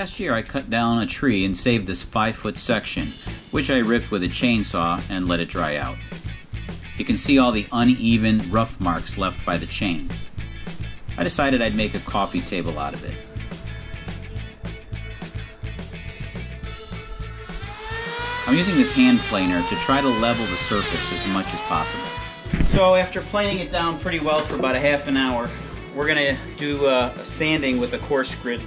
Last year I cut down a tree and saved this 5 foot section, which I ripped with a chainsaw and let it dry out. You can see all the uneven rough marks left by the chain. I decided I'd make a coffee table out of it. I'm using this hand planer to try to level the surface as much as possible. So after planing it down pretty well for about a half an hour, we're going to do uh, sanding with a coarse grit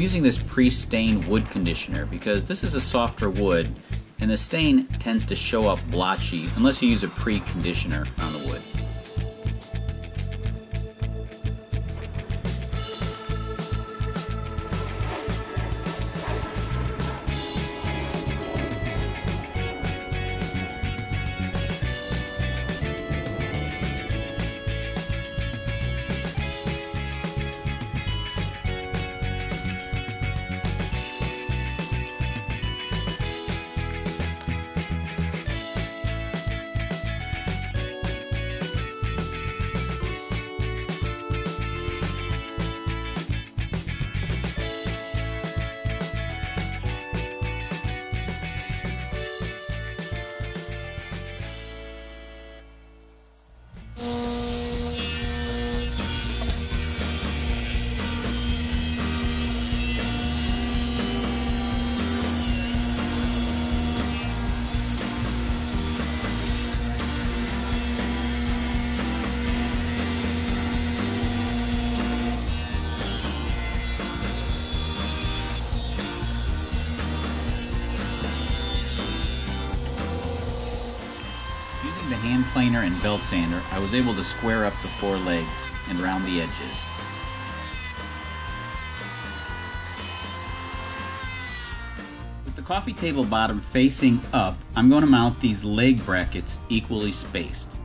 I'm using this pre-stain wood conditioner because this is a softer wood and the stain tends to show up blotchy unless you use a pre-conditioner on the wood. The hand planer and belt sander, I was able to square up the four legs and round the edges. With the coffee table bottom facing up, I'm going to mount these leg brackets equally spaced.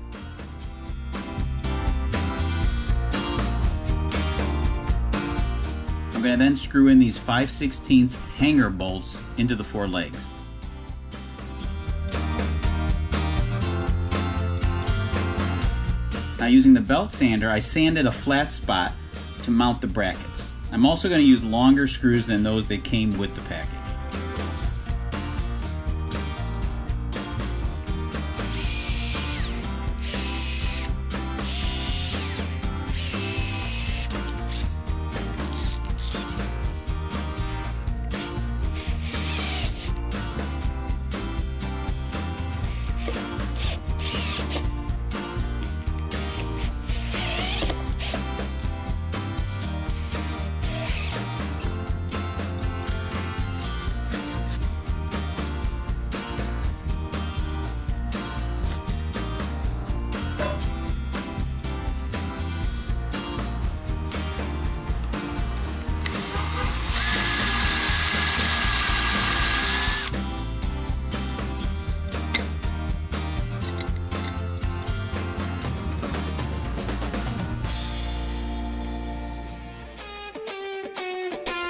I'm going to then screw in these 5 16 hanger bolts into the four legs. Now using the belt sander, I sanded a flat spot to mount the brackets. I'm also going to use longer screws than those that came with the package.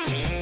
Bye.